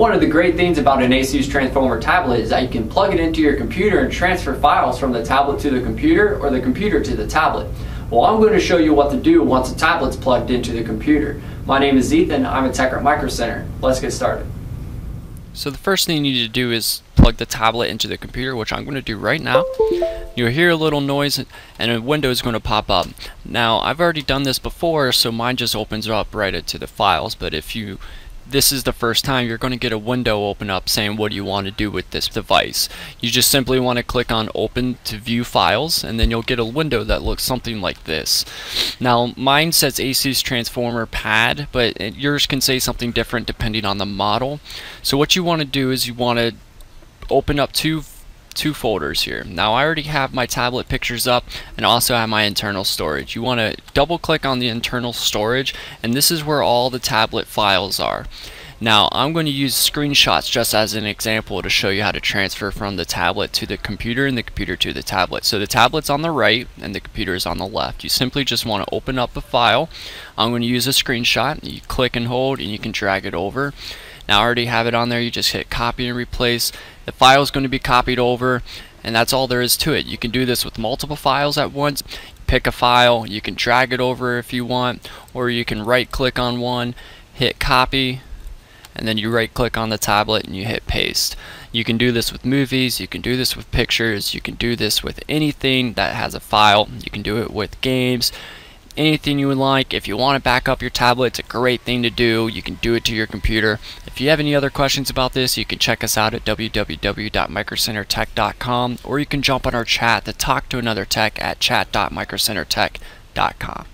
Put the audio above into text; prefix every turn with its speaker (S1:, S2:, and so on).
S1: One of the great things about an ASUS Transformer tablet is that you can plug it into your computer and transfer files from the tablet to the computer or the computer to the tablet. Well, I'm going to show you what to do once the tablet's plugged into the computer. My name is Ethan, I'm a tech at Micro Center. Let's get started.
S2: So the first thing you need to do is plug the tablet into the computer, which I'm going to do right now. You'll hear a little noise and a window is going to pop up. Now I've already done this before, so mine just opens up right into the files, but if you this is the first time you're going to get a window open up saying what do you want to do with this device. You just simply want to click on open to view files and then you'll get a window that looks something like this. Now mine says ASUS Transformer Pad but yours can say something different depending on the model. So what you want to do is you want to open up two two folders here. Now I already have my tablet pictures up and also have my internal storage. You want to double click on the internal storage and this is where all the tablet files are. Now I'm going to use screenshots just as an example to show you how to transfer from the tablet to the computer and the computer to the tablet. So the tablet's on the right and the computer is on the left. You simply just want to open up a file. I'm going to use a screenshot. You click and hold and you can drag it over. Now I already have it on there. You just hit copy and replace. The file is going to be copied over and that's all there is to it. You can do this with multiple files at once. Pick a file, you can drag it over if you want, or you can right click on one, hit copy, and then you right click on the tablet and you hit paste. You can do this with movies, you can do this with pictures, you can do this with anything that has a file, you can do it with games, anything you would like. If you want to back up your tablet, it's a great thing to do. You can do it to your computer. If you have any other questions about this, you can check us out at www.microcentertech.com or you can jump on our chat to talk to another tech at chat.microcentertech.com.